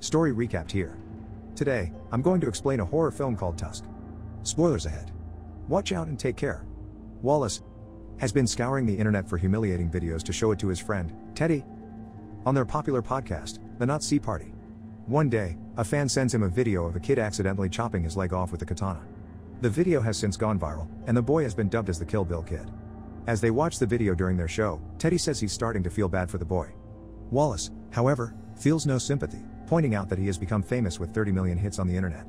Story recapped here. Today, I'm going to explain a horror film called Tusk. Spoilers ahead. Watch out and take care. Wallace has been scouring the internet for humiliating videos to show it to his friend, Teddy, on their popular podcast, The Not Party. One day, a fan sends him a video of a kid accidentally chopping his leg off with a katana. The video has since gone viral, and the boy has been dubbed as the Kill Bill Kid. As they watch the video during their show, Teddy says he's starting to feel bad for the boy. Wallace, however, feels no sympathy, pointing out that he has become famous with 30 million hits on the internet.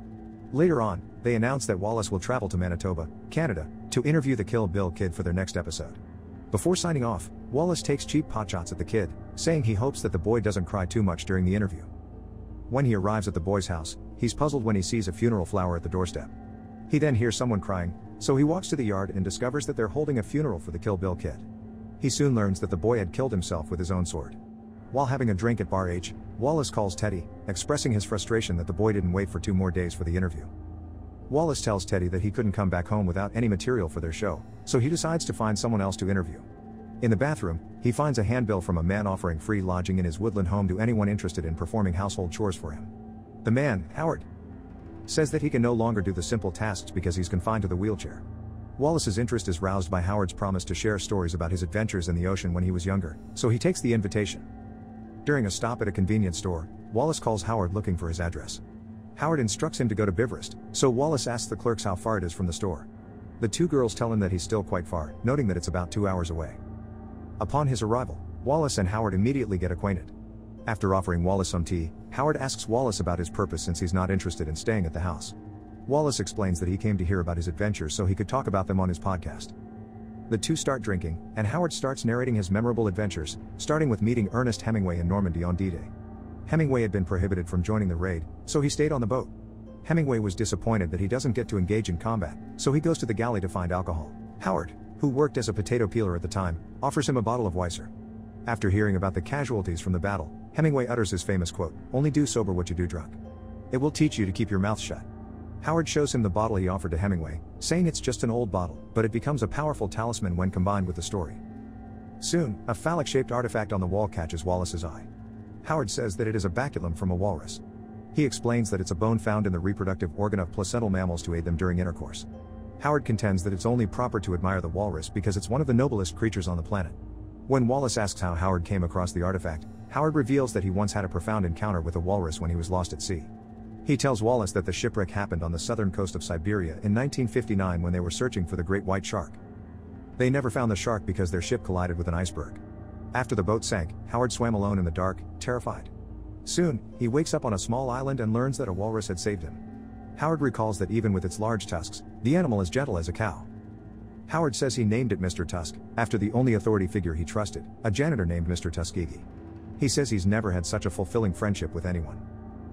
Later on, they announce that Wallace will travel to Manitoba, Canada, to interview the Kill Bill Kid for their next episode. Before signing off, Wallace takes cheap potshots at the kid, saying he hopes that the boy doesn't cry too much during the interview. When he arrives at the boy's house, he's puzzled when he sees a funeral flower at the doorstep. He then hears someone crying, so he walks to the yard and discovers that they're holding a funeral for the Kill Bill kid. He soon learns that the boy had killed himself with his own sword. While having a drink at Bar H, Wallace calls Teddy, expressing his frustration that the boy didn't wait for two more days for the interview. Wallace tells Teddy that he couldn't come back home without any material for their show, so he decides to find someone else to interview. In the bathroom, he finds a handbill from a man offering free lodging in his woodland home to anyone interested in performing household chores for him. The man, Howard, says that he can no longer do the simple tasks because he's confined to the wheelchair. Wallace's interest is roused by Howard's promise to share stories about his adventures in the ocean when he was younger, so he takes the invitation. During a stop at a convenience store, Wallace calls Howard looking for his address. Howard instructs him to go to Bifrost, so Wallace asks the clerks how far it is from the store. The two girls tell him that he's still quite far, noting that it's about two hours away. Upon his arrival, Wallace and Howard immediately get acquainted. After offering Wallace some tea, Howard asks Wallace about his purpose since he's not interested in staying at the house. Wallace explains that he came to hear about his adventures so he could talk about them on his podcast. The two start drinking, and Howard starts narrating his memorable adventures, starting with meeting Ernest Hemingway in Normandy on D Day. Hemingway had been prohibited from joining the raid, so he stayed on the boat. Hemingway was disappointed that he doesn't get to engage in combat, so he goes to the galley to find alcohol. Howard, who worked as a potato peeler at the time, offers him a bottle of Weisser. After hearing about the casualties from the battle, Hemingway utters his famous quote Only do sober what you do drunk. It will teach you to keep your mouth shut. Howard shows him the bottle he offered to Hemingway, saying it's just an old bottle, but it becomes a powerful talisman when combined with the story. Soon, a phallic shaped artifact on the wall catches Wallace's eye. Howard says that it is a baculum from a walrus. He explains that it's a bone found in the reproductive organ of placental mammals to aid them during intercourse. Howard contends that it's only proper to admire the walrus because it's one of the noblest creatures on the planet. When Wallace asks how Howard came across the artifact, Howard reveals that he once had a profound encounter with a walrus when he was lost at sea. He tells Wallace that the shipwreck happened on the southern coast of Siberia in 1959 when they were searching for the great white shark. They never found the shark because their ship collided with an iceberg. After the boat sank, Howard swam alone in the dark, terrified. Soon, he wakes up on a small island and learns that a walrus had saved him. Howard recalls that even with its large tusks, the animal is gentle as a cow. Howard says he named it Mr. Tusk, after the only authority figure he trusted, a janitor named Mr. Tuskegee. He says he's never had such a fulfilling friendship with anyone.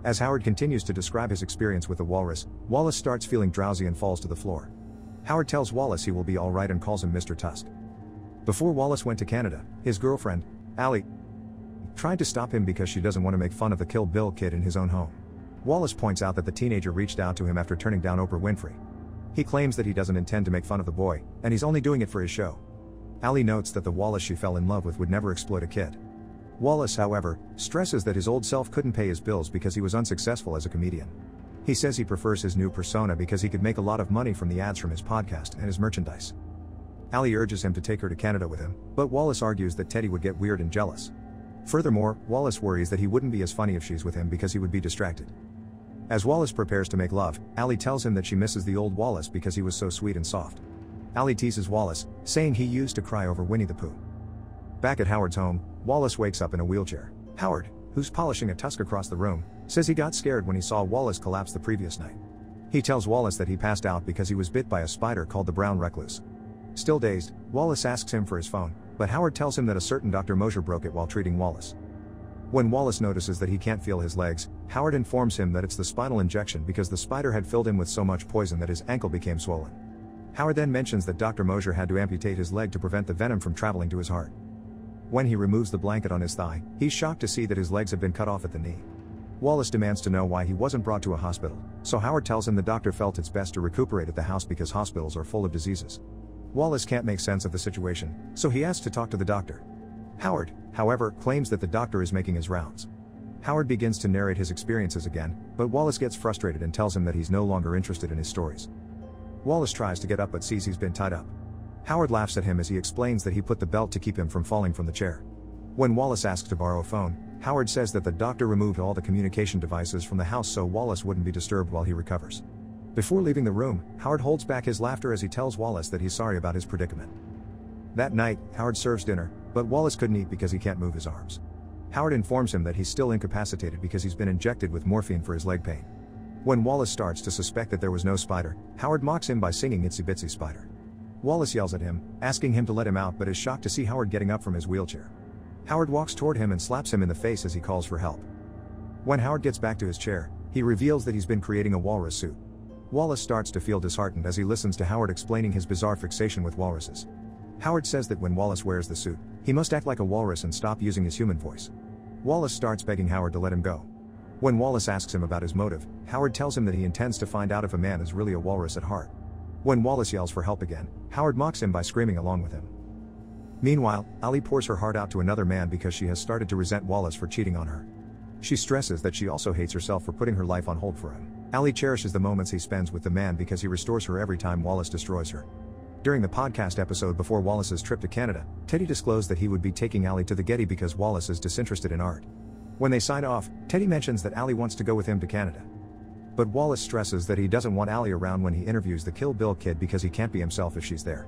As Howard continues to describe his experience with the walrus, Wallace starts feeling drowsy and falls to the floor. Howard tells Wallace he will be alright and calls him Mr. Tusk. Before Wallace went to Canada, his girlfriend, Allie, tried to stop him because she doesn't want to make fun of the Kill Bill kid in his own home. Wallace points out that the teenager reached out to him after turning down Oprah Winfrey. He claims that he doesn't intend to make fun of the boy, and he's only doing it for his show. Allie notes that the Wallace she fell in love with would never exploit a kid. Wallace, however, stresses that his old self couldn't pay his bills because he was unsuccessful as a comedian. He says he prefers his new persona because he could make a lot of money from the ads from his podcast and his merchandise. Allie urges him to take her to Canada with him, but Wallace argues that Teddy would get weird and jealous. Furthermore, Wallace worries that he wouldn't be as funny if she's with him because he would be distracted. As Wallace prepares to make love, Allie tells him that she misses the old Wallace because he was so sweet and soft. Allie teases Wallace, saying he used to cry over Winnie the Pooh. Back at Howard's home, Wallace wakes up in a wheelchair. Howard, who's polishing a tusk across the room, says he got scared when he saw Wallace collapse the previous night. He tells Wallace that he passed out because he was bit by a spider called the brown recluse. Still dazed, Wallace asks him for his phone, but Howard tells him that a certain Dr. Mosher broke it while treating Wallace. When Wallace notices that he can't feel his legs, Howard informs him that it's the spinal injection because the spider had filled him with so much poison that his ankle became swollen. Howard then mentions that Dr. Mosher had to amputate his leg to prevent the venom from traveling to his heart. When he removes the blanket on his thigh, he's shocked to see that his legs have been cut off at the knee. Wallace demands to know why he wasn't brought to a hospital, so Howard tells him the doctor felt it's best to recuperate at the house because hospitals are full of diseases. Wallace can't make sense of the situation, so he asks to talk to the doctor. Howard, however, claims that the doctor is making his rounds. Howard begins to narrate his experiences again, but Wallace gets frustrated and tells him that he's no longer interested in his stories. Wallace tries to get up but sees he's been tied up. Howard laughs at him as he explains that he put the belt to keep him from falling from the chair. When Wallace asks to borrow a phone, Howard says that the doctor removed all the communication devices from the house so Wallace wouldn't be disturbed while he recovers. Before leaving the room, Howard holds back his laughter as he tells Wallace that he's sorry about his predicament. That night, Howard serves dinner, but Wallace couldn't eat because he can't move his arms. Howard informs him that he's still incapacitated because he's been injected with morphine for his leg pain. When Wallace starts to suspect that there was no spider, Howard mocks him by singing Itsy Bitsy Spider. Wallace yells at him, asking him to let him out but is shocked to see Howard getting up from his wheelchair. Howard walks toward him and slaps him in the face as he calls for help. When Howard gets back to his chair, he reveals that he's been creating a walrus suit. Wallace starts to feel disheartened as he listens to Howard explaining his bizarre fixation with walruses. Howard says that when Wallace wears the suit, he must act like a walrus and stop using his human voice. Wallace starts begging Howard to let him go. When Wallace asks him about his motive, Howard tells him that he intends to find out if a man is really a walrus at heart. When Wallace yells for help again, Howard mocks him by screaming along with him. Meanwhile, Ali pours her heart out to another man because she has started to resent Wallace for cheating on her. She stresses that she also hates herself for putting her life on hold for him. Ali cherishes the moments he spends with the man because he restores her every time Wallace destroys her. During the podcast episode before Wallace's trip to Canada, Teddy disclosed that he would be taking Ali to the Getty because Wallace is disinterested in art. When they sign off, Teddy mentions that Ali wants to go with him to Canada. But Wallace stresses that he doesn't want Ali around when he interviews the Kill Bill kid because he can't be himself if she's there.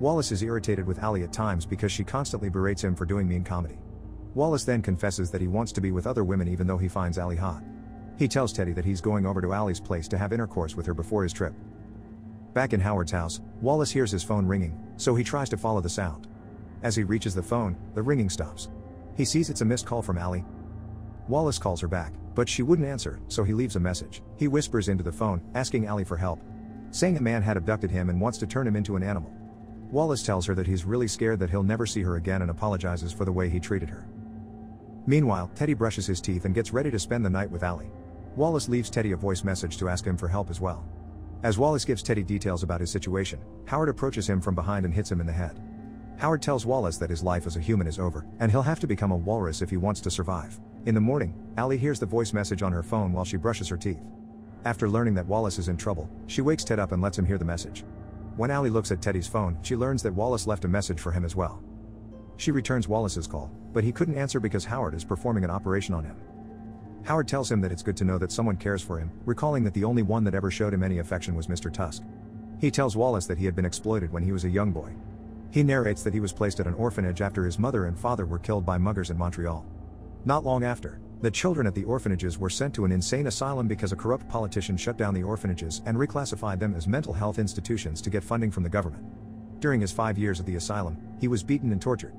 Wallace is irritated with Ali at times because she constantly berates him for doing mean comedy. Wallace then confesses that he wants to be with other women even though he finds Ali hot. He tells Teddy that he's going over to Ali's place to have intercourse with her before his trip. Back in Howard's house, Wallace hears his phone ringing, so he tries to follow the sound. As he reaches the phone, the ringing stops. He sees it's a missed call from Ali. Wallace calls her back, but she wouldn't answer, so he leaves a message. He whispers into the phone, asking Ali for help. Saying a man had abducted him and wants to turn him into an animal. Wallace tells her that he's really scared that he'll never see her again and apologizes for the way he treated her. Meanwhile, Teddy brushes his teeth and gets ready to spend the night with Ali. Wallace leaves Teddy a voice message to ask him for help as well. As Wallace gives Teddy details about his situation, Howard approaches him from behind and hits him in the head. Howard tells Wallace that his life as a human is over, and he'll have to become a walrus if he wants to survive. In the morning, Ali hears the voice message on her phone while she brushes her teeth. After learning that Wallace is in trouble, she wakes Ted up and lets him hear the message. When Ali looks at Teddy's phone, she learns that Wallace left a message for him as well. She returns Wallace's call, but he couldn't answer because Howard is performing an operation on him. Howard tells him that it's good to know that someone cares for him, recalling that the only one that ever showed him any affection was Mr. Tusk. He tells Wallace that he had been exploited when he was a young boy. He narrates that he was placed at an orphanage after his mother and father were killed by muggers in Montreal. Not long after, the children at the orphanages were sent to an insane asylum because a corrupt politician shut down the orphanages and reclassified them as mental health institutions to get funding from the government. During his five years at the asylum, he was beaten and tortured.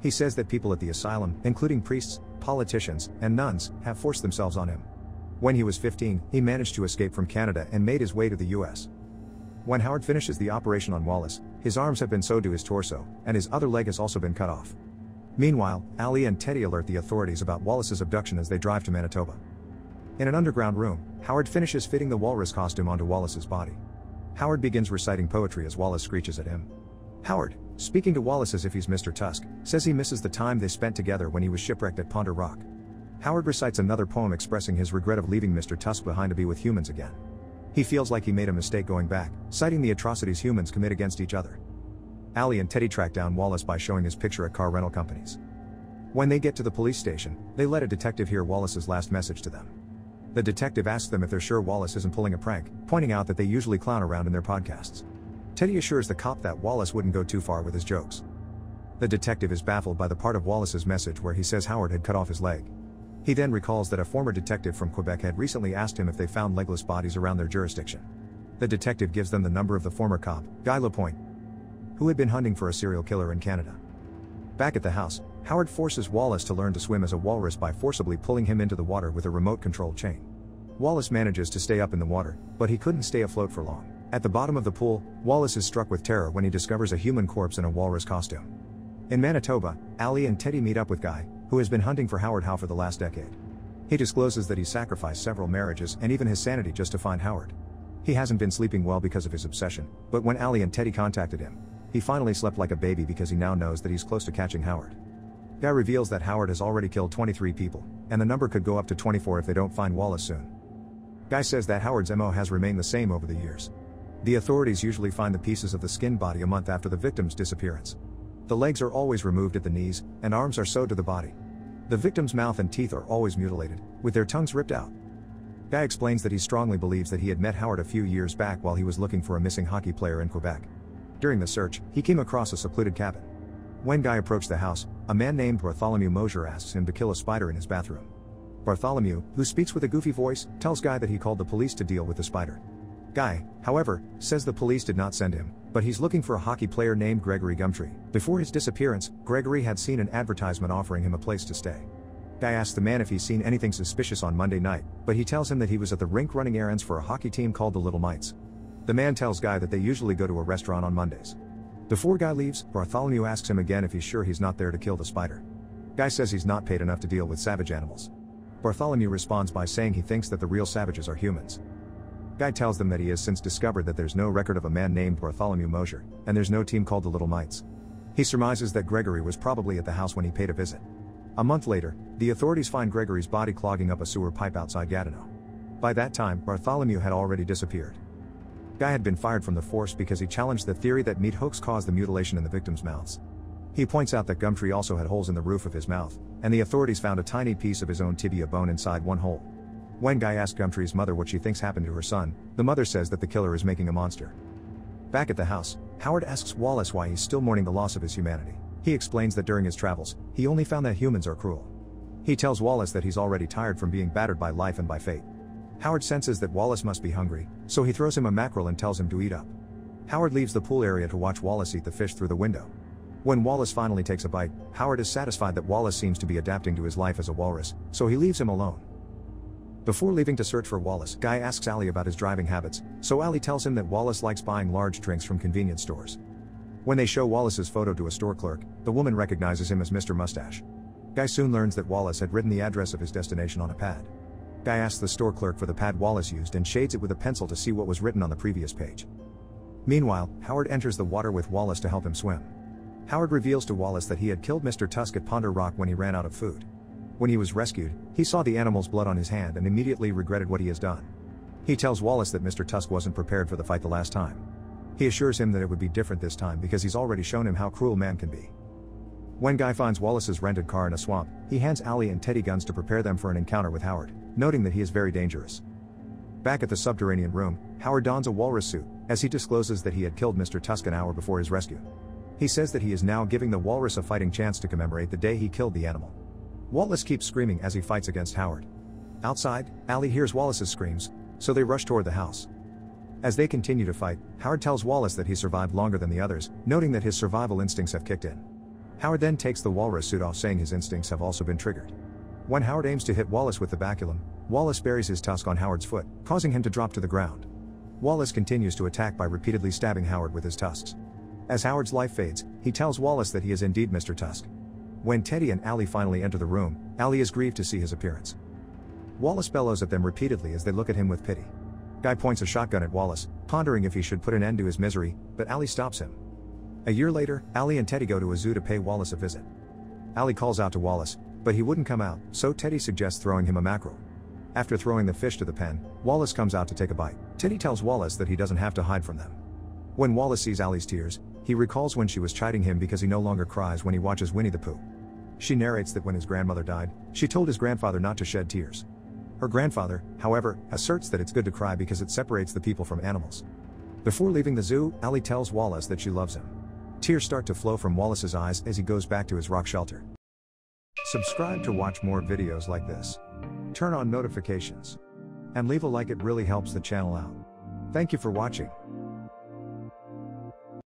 He says that people at the asylum, including priests, politicians, and nuns, have forced themselves on him. When he was 15, he managed to escape from Canada and made his way to the US. When Howard finishes the operation on Wallace, his arms have been sewed to his torso, and his other leg has also been cut off. Meanwhile, Ali and Teddy alert the authorities about Wallace's abduction as they drive to Manitoba. In an underground room, Howard finishes fitting the walrus costume onto Wallace's body. Howard begins reciting poetry as Wallace screeches at him. Howard, speaking to Wallace as if he's Mr. Tusk, says he misses the time they spent together when he was shipwrecked at Ponder Rock. Howard recites another poem expressing his regret of leaving Mr. Tusk behind to be with humans again. He feels like he made a mistake going back, citing the atrocities humans commit against each other. Ali and Teddy track down Wallace by showing his picture at car rental companies. When they get to the police station, they let a detective hear Wallace's last message to them. The detective asks them if they're sure Wallace isn't pulling a prank, pointing out that they usually clown around in their podcasts. Teddy assures the cop that Wallace wouldn't go too far with his jokes. The detective is baffled by the part of Wallace's message where he says Howard had cut off his leg. He then recalls that a former detective from Quebec had recently asked him if they found legless bodies around their jurisdiction. The detective gives them the number of the former cop, Guy Lapointe, who had been hunting for a serial killer in Canada. Back at the house, Howard forces Wallace to learn to swim as a walrus by forcibly pulling him into the water with a remote control chain. Wallace manages to stay up in the water, but he couldn't stay afloat for long. At the bottom of the pool, Wallace is struck with terror when he discovers a human corpse in a walrus costume. In Manitoba, Ali and Teddy meet up with Guy, who has been hunting for Howard Howe for the last decade. He discloses that he sacrificed several marriages and even his sanity just to find Howard. He hasn't been sleeping well because of his obsession, but when Ali and Teddy contacted him, he finally slept like a baby because he now knows that he's close to catching Howard. Guy reveals that Howard has already killed 23 people, and the number could go up to 24 if they don't find Wallace soon. Guy says that Howard's MO has remained the same over the years. The authorities usually find the pieces of the skinned body a month after the victim's disappearance. The legs are always removed at the knees, and arms are sewed to the body. The victim's mouth and teeth are always mutilated, with their tongues ripped out. Guy explains that he strongly believes that he had met Howard a few years back while he was looking for a missing hockey player in Quebec. During the search, he came across a secluded cabin. When Guy approached the house, a man named Bartholomew Mosher asks him to kill a spider in his bathroom. Bartholomew, who speaks with a goofy voice, tells Guy that he called the police to deal with the spider. Guy, however, says the police did not send him, but he's looking for a hockey player named Gregory Gumtree. Before his disappearance, Gregory had seen an advertisement offering him a place to stay. Guy asks the man if he's seen anything suspicious on Monday night, but he tells him that he was at the rink running errands for a hockey team called the Little Mites. The man tells Guy that they usually go to a restaurant on Mondays. Before Guy leaves, Bartholomew asks him again if he's sure he's not there to kill the spider. Guy says he's not paid enough to deal with savage animals. Bartholomew responds by saying he thinks that the real savages are humans. Guy tells them that he has since discovered that there's no record of a man named Bartholomew Mosher, and there's no team called the Little Mites. He surmises that Gregory was probably at the house when he paid a visit. A month later, the authorities find Gregory's body clogging up a sewer pipe outside Gatineau. By that time, Bartholomew had already disappeared. Guy had been fired from the force because he challenged the theory that meat hooks caused the mutilation in the victims' mouths. He points out that Gumtree also had holes in the roof of his mouth, and the authorities found a tiny piece of his own tibia bone inside one hole. When Guy asks Gumtree's mother what she thinks happened to her son, the mother says that the killer is making a monster. Back at the house, Howard asks Wallace why he's still mourning the loss of his humanity. He explains that during his travels, he only found that humans are cruel. He tells Wallace that he's already tired from being battered by life and by fate. Howard senses that Wallace must be hungry, so he throws him a mackerel and tells him to eat up. Howard leaves the pool area to watch Wallace eat the fish through the window. When Wallace finally takes a bite, Howard is satisfied that Wallace seems to be adapting to his life as a walrus, so he leaves him alone. Before leaving to search for Wallace, Guy asks Ali about his driving habits, so Ali tells him that Wallace likes buying large drinks from convenience stores. When they show Wallace's photo to a store clerk, the woman recognizes him as Mr. Mustache. Guy soon learns that Wallace had written the address of his destination on a pad. Guy asks the store clerk for the pad Wallace used and shades it with a pencil to see what was written on the previous page. Meanwhile, Howard enters the water with Wallace to help him swim. Howard reveals to Wallace that he had killed Mr. Tusk at Ponder Rock when he ran out of food. When he was rescued, he saw the animal's blood on his hand and immediately regretted what he has done. He tells Wallace that Mr. Tusk wasn't prepared for the fight the last time. He assures him that it would be different this time because he's already shown him how cruel man can be. When Guy finds Wallace's rented car in a swamp, he hands Ali and Teddy guns to prepare them for an encounter with Howard, noting that he is very dangerous. Back at the subterranean room, Howard dons a walrus suit, as he discloses that he had killed Mr. Tusk an hour before his rescue. He says that he is now giving the walrus a fighting chance to commemorate the day he killed the animal. Wallace keeps screaming as he fights against Howard. Outside, Allie hears Wallace's screams, so they rush toward the house. As they continue to fight, Howard tells Wallace that he survived longer than the others, noting that his survival instincts have kicked in. Howard then takes the walrus suit off, saying his instincts have also been triggered. When Howard aims to hit Wallace with the baculum, Wallace buries his tusk on Howard's foot, causing him to drop to the ground. Wallace continues to attack by repeatedly stabbing Howard with his tusks. As Howard's life fades, he tells Wallace that he is indeed Mr. Tusk. When Teddy and Ali finally enter the room, Ali is grieved to see his appearance. Wallace bellows at them repeatedly as they look at him with pity. Guy points a shotgun at Wallace, pondering if he should put an end to his misery, but Ali stops him. A year later, Ali and Teddy go to a zoo to pay Wallace a visit. Ali calls out to Wallace, but he wouldn't come out, so Teddy suggests throwing him a mackerel. After throwing the fish to the pen, Wallace comes out to take a bite. Teddy tells Wallace that he doesn't have to hide from them. When Wallace sees Ali's tears, he recalls when she was chiding him because he no longer cries when he watches Winnie the Pooh. She narrates that when his grandmother died, she told his grandfather not to shed tears. Her grandfather, however, asserts that it's good to cry because it separates the people from animals. Before leaving the zoo, Ali tells Wallace that she loves him. Tears start to flow from Wallace's eyes as he goes back to his rock shelter. Subscribe to watch more videos like this. Turn on notifications. And leave a like, it really helps the channel out. Thank you for watching.